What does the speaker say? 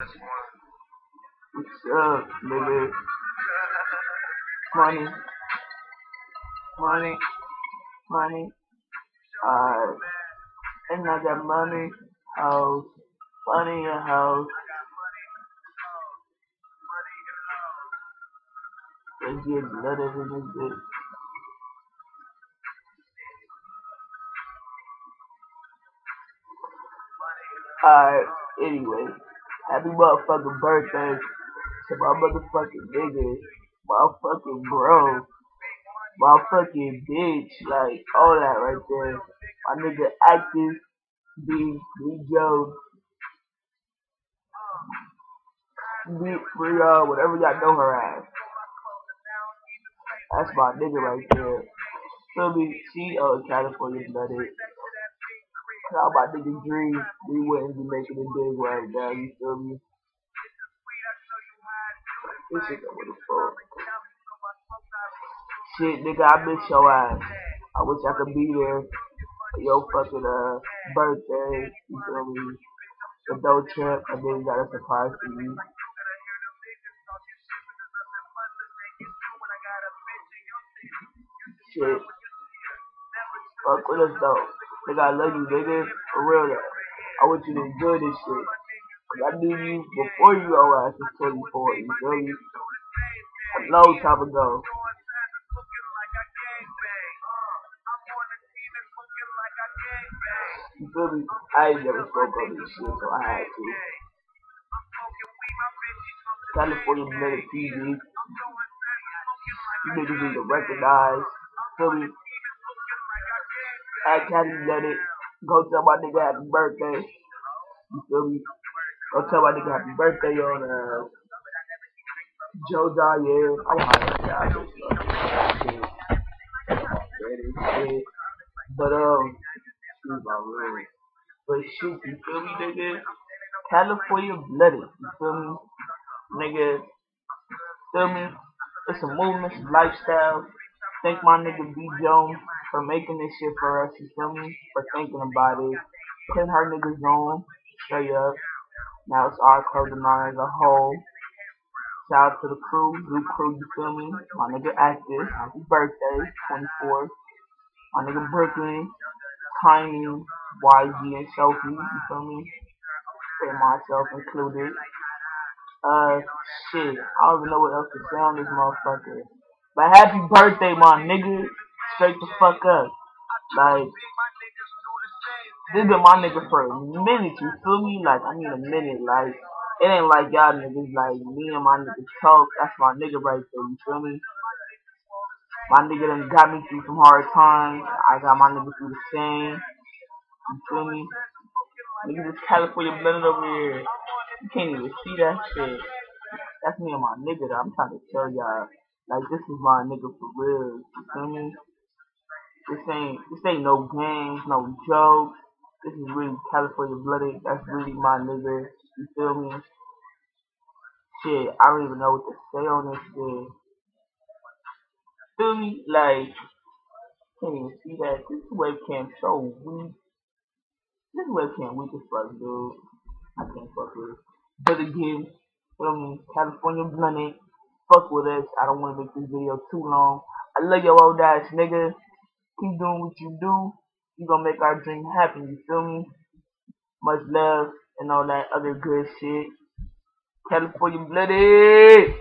What's up, nigga? Money. Money. Money. Alright. And I got money, house, money in house. Let's get blooded in this bitch. Uh, Alright, anyway. Happy motherfucking birthday to my motherfucking nigga, my fucking bro, my fucking bitch, like all that right there. My nigga active, B, B Joe, B for y'all, whatever y'all know her as. That's my nigga right there. Feel me? She uh California blunted. How my nigga dream, we wouldn't be making it big right now, you feel me? This shit got what it's for. Shit, nigga, I miss your ass. I wish I could be there for your fucking uh birthday, you feel me? The dough trip, and then you got a surprise for you. Shit. Fuck with us though. Nigga, I love you, nigga. For real though. I want you to enjoy this shit. Cause I knew you before you old ass was 24, you feel me? A long time ago. You feel me? I ain't never spoke on this shit, so I had to. California Minute TV. You niggas need to recognize. You Feel me? At Caddy it. Go tell my nigga happy birthday. You feel me? Go tell my nigga happy birthday on uh Joe Dyer. I'm now. But um shoot my word. But shoot, you feel me, nigga? California blunted, you feel me? Nigga, feel me? It's a movement, it's a lifestyle. Thank my nigga B Jones for making this shit for us, you feel me? For thinking about it. Putting her niggas on, straight up. Now it's our clothing line as a whole. Shout out to the crew, new crew, you feel me? My nigga Active, happy birthday, 24th. My nigga Brooklyn, Tiny, YG, and Sophie, you feel me? And myself included. Uh, shit, I don't even know what else to say on this motherfucker. But happy birthday, my nigga. Straight the fuck up. Like, this been my nigga for a minute, you feel me? Like, I need a minute, like, it ain't like y'all niggas, like, me and my niggas talk, that's my nigga right there, you feel me? My nigga done got me through some hard times, I got my nigga through the same, you feel me? Nigga, this California blunted over here, you can't even see that shit. That's me and my nigga, though. I'm trying to tell y'all, like, this is my nigga for real, you feel me? This ain't, this ain't no games, no jokes. This is really California blunted. That's really my nigga. You feel me? Shit, I don't even know what to say on this shit. Feel me? Like, can't even see that. This webcam so weak. This webcam weak as fuck, dude. I can't fuck with it. But again, feel me? California blunted. Fuck with us. I don't want to make this video too long. I love your old ass nigga. Keep doing what you do. You gonna make our dream happen, you feel me? Much love and all that other good shit. California blunted.